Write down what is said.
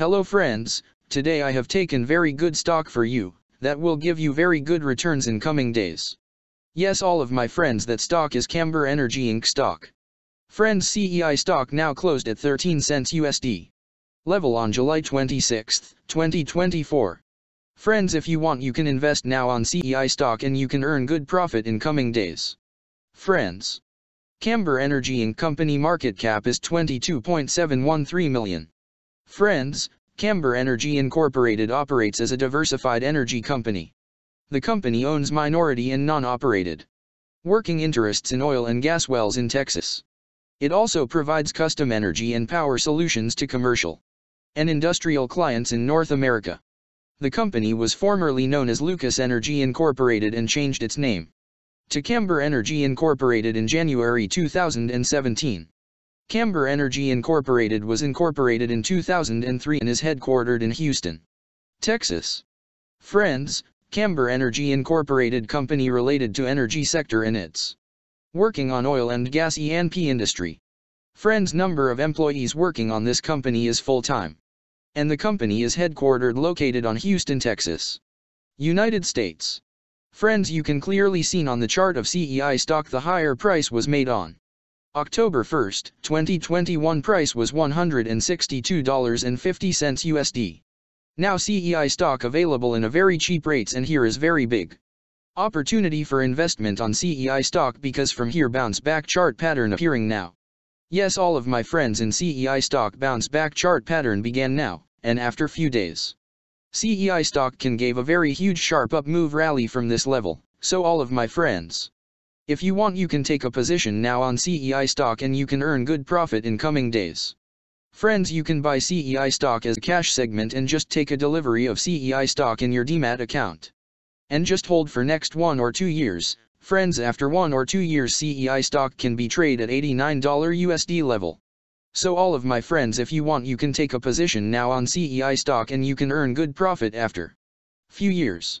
Hello friends, today I have taken very good stock for you, that will give you very good returns in coming days. Yes all of my friends that stock is Camber Energy Inc. stock. Friends CEI stock now closed at 13 cents USD. Level on July 26, 2024. Friends if you want you can invest now on CEI stock and you can earn good profit in coming days. Friends. Camber Energy Inc. company market cap is 22.713 million. Friends, Camber Energy Incorporated operates as a diversified energy company. The company owns minority and non-operated working interests in oil and gas wells in Texas. It also provides custom energy and power solutions to commercial and industrial clients in North America. The company was formerly known as Lucas Energy Incorporated and changed its name to Camber Energy Incorporated in January 2017. Camber Energy Incorporated was incorporated in 2003 and is headquartered in Houston, Texas. Friends, Camber Energy Incorporated company related to energy sector and its working on oil and gas E&P industry. Friends number of employees working on this company is full-time. And the company is headquartered located on Houston, Texas. United States. Friends you can clearly seen on the chart of CEI stock the higher price was made on October 1, 2021 price was $162.50 USD. Now CEI stock available in a very cheap rates and here is very big opportunity for investment on CEI stock because from here bounce back chart pattern appearing now. Yes all of my friends in CEI stock bounce back chart pattern began now, and after few days. CEI stock can gave a very huge sharp up move rally from this level, so all of my friends. If you want you can take a position now on CEI stock and you can earn good profit in coming days. Friends you can buy CEI stock as a cash segment and just take a delivery of CEI stock in your demat account. And just hold for next one or two years, friends after one or two years CEI stock can be traded at $89 USD level. So all of my friends if you want you can take a position now on CEI stock and you can earn good profit after few years.